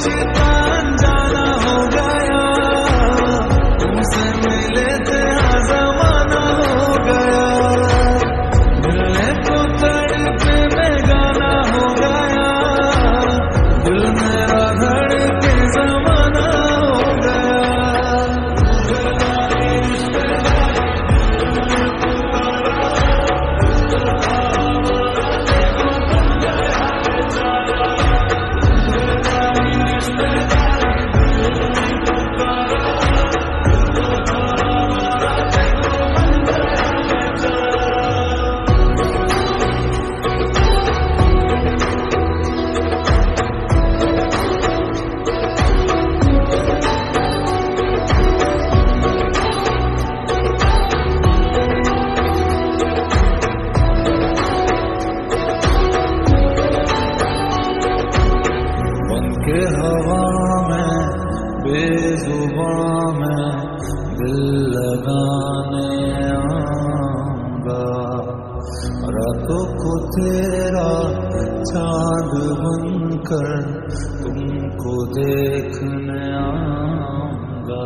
see के हवा में बेजुबा में दिल लगाने आऊँगा। रातों को तेरा चाँद बनकर तुमको देखने आऊँगा।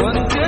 बनते